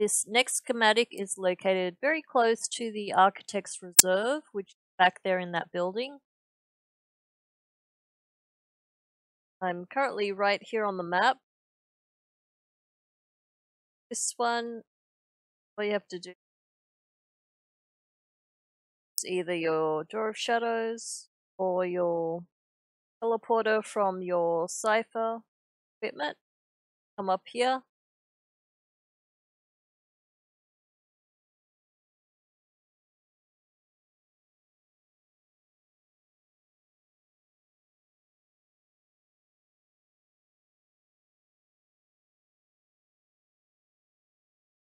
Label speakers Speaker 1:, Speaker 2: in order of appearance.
Speaker 1: This next schematic is located very close to the Architect's Reserve, which is back there in that building. I'm currently right here on the map. This one, all you have to do is either your Door of Shadows or your teleporter from your Cypher equipment. Come up here